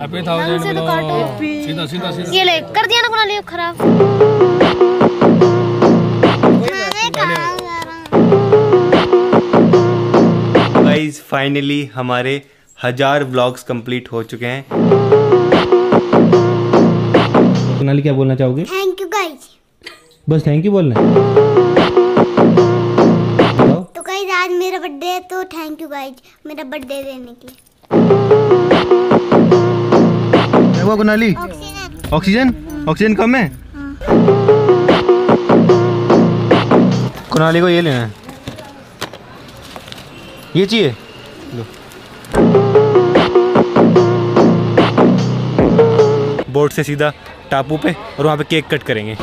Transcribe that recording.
Happy ढंग से तो काटो सीधा सीधा सीधा। ये ले कर दिया ना कुणाल ये खराब। गाइस फाइनली हमारे हज़ार व्लॉग्स कंप्लीट हो चुके हैं। कुनाली क्या बोलना चाहोगे? थैंक यू गाइस बस थैंक यू बोलना तो गाइस आज मेरा बर्थडे है तो थैंक यू गाइस मेरा बर्थडे देने के लिए। हुआ कुनाली? ऑक्सीजन? ऑक्सीजन कम है? कुनाली को ये लेना है। ये चाहिए? बोट से सीधा टापू पे और वहाँ पे केक कट करेंगे।